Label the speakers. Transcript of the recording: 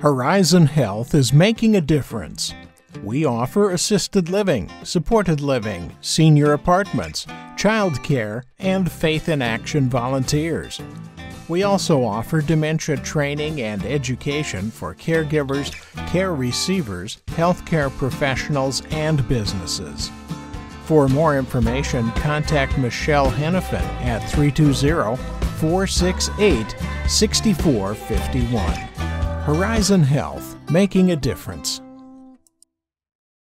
Speaker 1: Horizon Health is making a difference. We offer assisted living, supported living, senior apartments, child care, and Faith in Action volunteers. We also offer dementia training and education for caregivers, care receivers, healthcare professionals, and businesses. For more information, contact Michelle Hennepin at 320 468 6451. Horizon Health, making a difference.